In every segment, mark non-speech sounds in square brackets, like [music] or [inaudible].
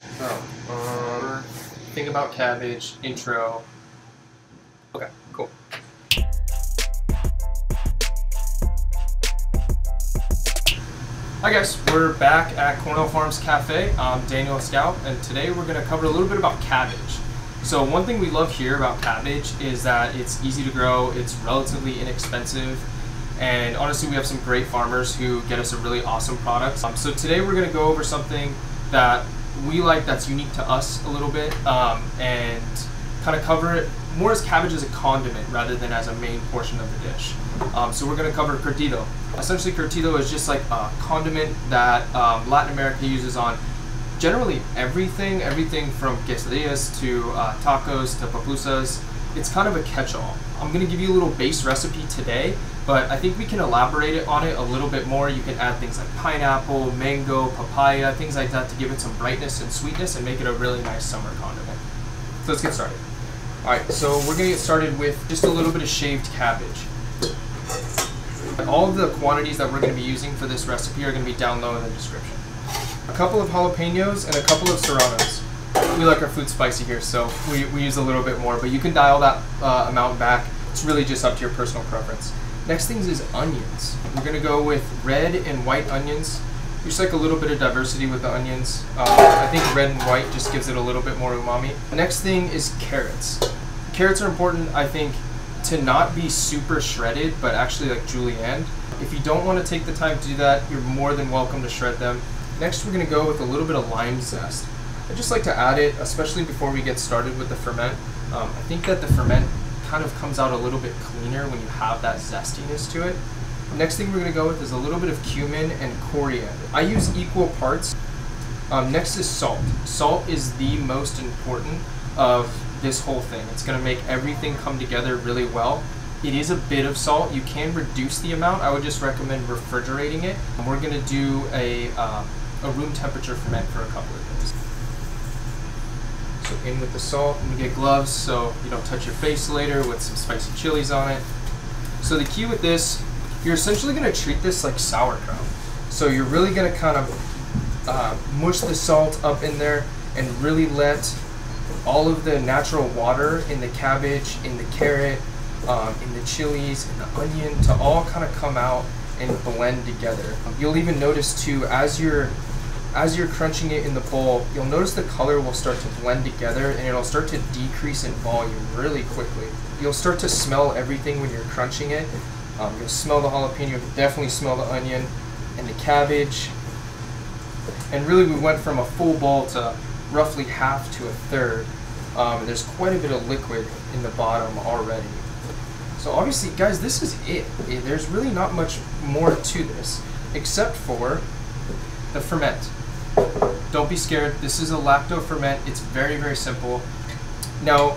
So, um, think about cabbage, intro. Okay, cool. Hi guys, we're back at Cornell Farms Cafe. I'm Daniel Escalle, and today we're going to cover a little bit about cabbage. So one thing we love here about cabbage is that it's easy to grow, it's relatively inexpensive, and honestly we have some great farmers who get us a really awesome product. Um, so today we're going to go over something that we like that's unique to us a little bit um, and kind of cover it more as cabbage as a condiment rather than as a main portion of the dish. Um, so we're going to cover curtido. Essentially, curtido is just like a condiment that um, Latin America uses on generally everything, everything from quesadillas to uh, tacos to pupusas. It's kind of a catch-all. I'm going to give you a little base recipe today, but I think we can elaborate it on it a little bit more. You can add things like pineapple, mango, papaya, things like that to give it some brightness and sweetness and make it a really nice summer condiment. So let's get started. Alright, so we're going to get started with just a little bit of shaved cabbage. All of the quantities that we're going to be using for this recipe are going to be down low in the description. A couple of jalapenos and a couple of serranos. We like our food spicy here, so we, we use a little bit more, but you can dial that uh, amount back. It's really just up to your personal preference. Next things is onions. We're to go with red and white onions. Just like a little bit of diversity with the onions. Uh, I think red and white just gives it a little bit more umami. Next thing is carrots. Carrots are important, I think, to not be super shredded, but actually like julienne. If you don't want to take the time to do that, you're more than welcome to shred them. Next, we're to go with a little bit of lime zest. I just like to add it, especially before we get started with the ferment. Um, I think that the ferment kind of comes out a little bit cleaner when you have that zestiness to it. Next thing we're going to go with is a little bit of cumin and coriander. I use equal parts. Um, next is salt. Salt is the most important of this whole thing. It's going to make everything come together really well. It is a bit of salt. You can reduce the amount. I would just recommend refrigerating it. And we're going to do a, um, a room temperature ferment for a couple of days. In with the salt, and you get gloves so you don't touch your face later with some spicy chilies on it. So the key with this, you're essentially going to treat this like sauerkraut. So you're really going to kind of uh, mush the salt up in there and really let all of the natural water in the cabbage, in the carrot, um, in the chilies, in the onion to all kind of come out and blend together. You'll even notice too as you're as you're crunching it in the bowl, you'll notice the color will start to blend together and it'll start to decrease in volume really quickly. You'll start to smell everything when you're crunching it. Um, you'll smell the jalapeno, you'll definitely smell the onion and the cabbage. And really we went from a full bowl to roughly half to a third. Um, there's quite a bit of liquid in the bottom already. So obviously, guys, this is it. There's really not much more to this, except for the ferment. Don't be scared. This is a lacto ferment. It's very, very simple. Now,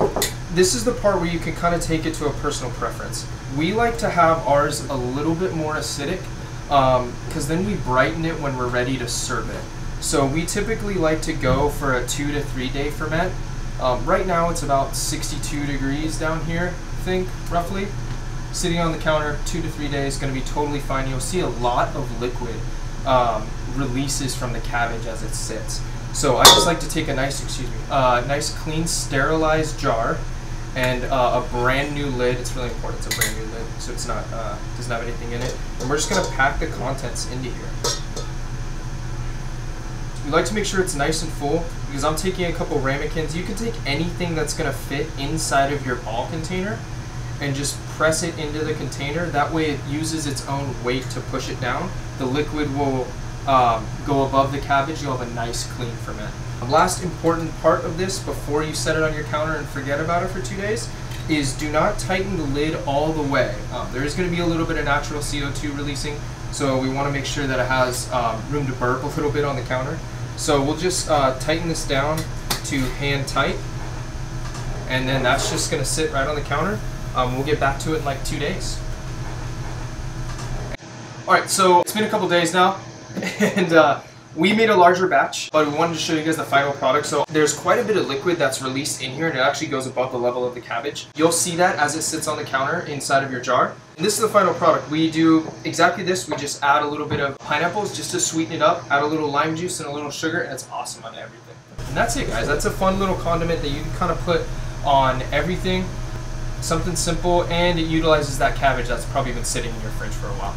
this is the part where you can kind of take it to a personal preference. We like to have ours a little bit more acidic because um, then we brighten it when we're ready to serve it. So we typically like to go for a two to three day ferment. Um, right now it's about 62 degrees down here, I think, roughly. Sitting on the counter, two to three days, going to be totally fine. You'll see a lot of liquid um, releases from the cabbage as it sits. So I just like to take a nice, excuse me, uh, nice clean sterilized jar and uh, a brand new lid. It's really important. It's a brand new lid, so it's not uh, doesn't have anything in it. And we're just gonna pack the contents into here. We like to make sure it's nice and full because I'm taking a couple ramekins. You can take anything that's gonna fit inside of your ball container and just press it into the container. That way it uses its own weight to push it down. The liquid will um, go above the cabbage. You'll have a nice clean ferment. The last important part of this before you set it on your counter and forget about it for two days is do not tighten the lid all the way. Um, there is going to be a little bit of natural CO2 releasing, so we want to make sure that it has um, room to burp a little bit on the counter. So we'll just uh, tighten this down to hand tight, and then that's just going to sit right on the counter. Um, we'll get back to it in like two days. Alright, so it's been a couple days now, [laughs] and uh, we made a larger batch, but we wanted to show you guys the final product. So there's quite a bit of liquid that's released in here, and it actually goes above the level of the cabbage. You'll see that as it sits on the counter inside of your jar. And this is the final product. We do exactly this. We just add a little bit of pineapples just to sweeten it up, add a little lime juice and a little sugar, and it's awesome on everything. And that's it, guys. That's a fun little condiment that you can kind of put on everything. Something simple, and it utilizes that cabbage that's probably been sitting in your fridge for a while.